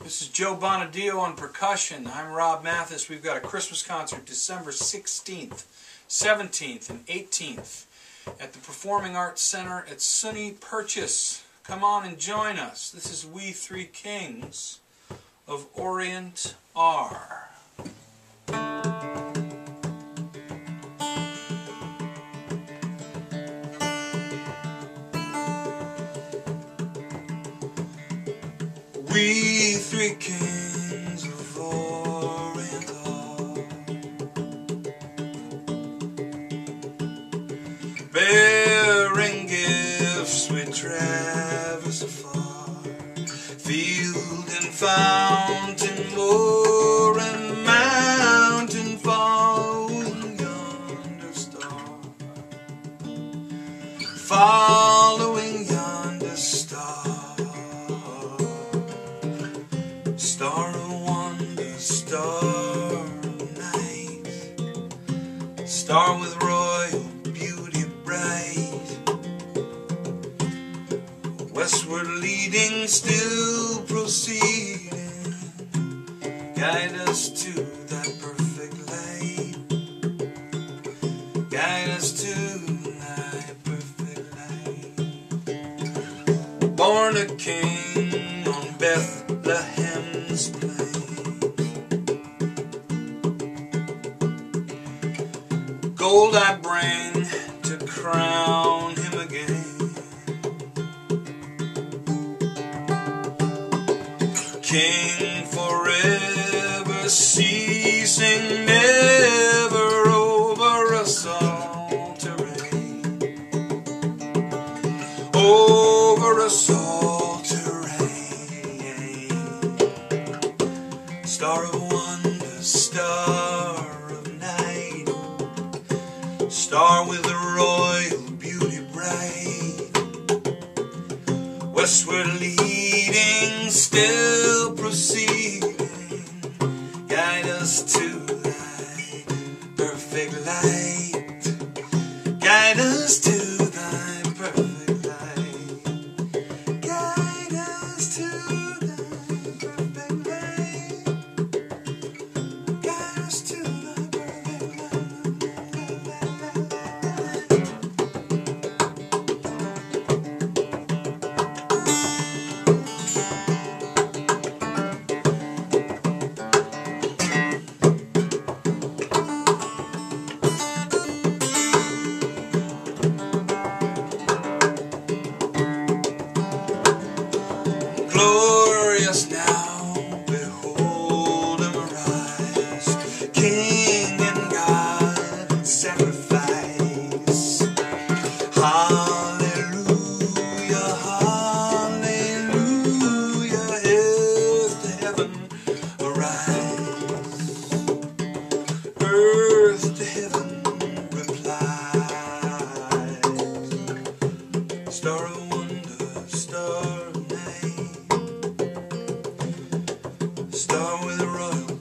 This is Joe Bonadio on percussion. I'm Rob Mathes. We've got a Christmas concert December 16th, 17th, and 18th at the Performing Arts Center at SUNY Purchase. Come on and join us. This is We Three Kings of Orient are. We three kings star with royal beauty bright, westward leading, still proceeding, guide us to that perfect light, guide us to thy perfect light. Born a king on Bethlehem's Gold I bring to crown him again. King forever, ceasing never over us all to reign over us all to reign. Star of wonder, star westward leading, still proceeding, guide us to Glorious now, behold him arise, King and God in sacrifice. Hallelujah, hallelujah, earth to heaven arise, earth to heaven replies. Star Start with a run.